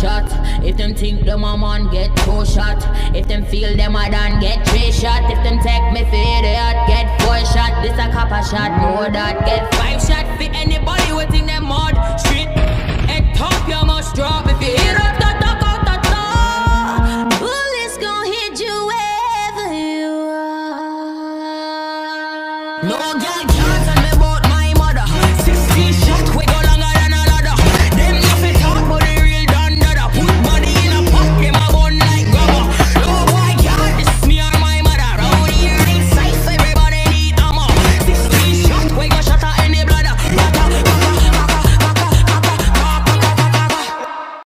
shot. If them think them a man get two shot. If them feel them a done get three shot. If them take me for idiot get four shot. This a copper shot, know that get five shot for anybody who think them mud. Street, head top you must drop if you hear up talk out the door.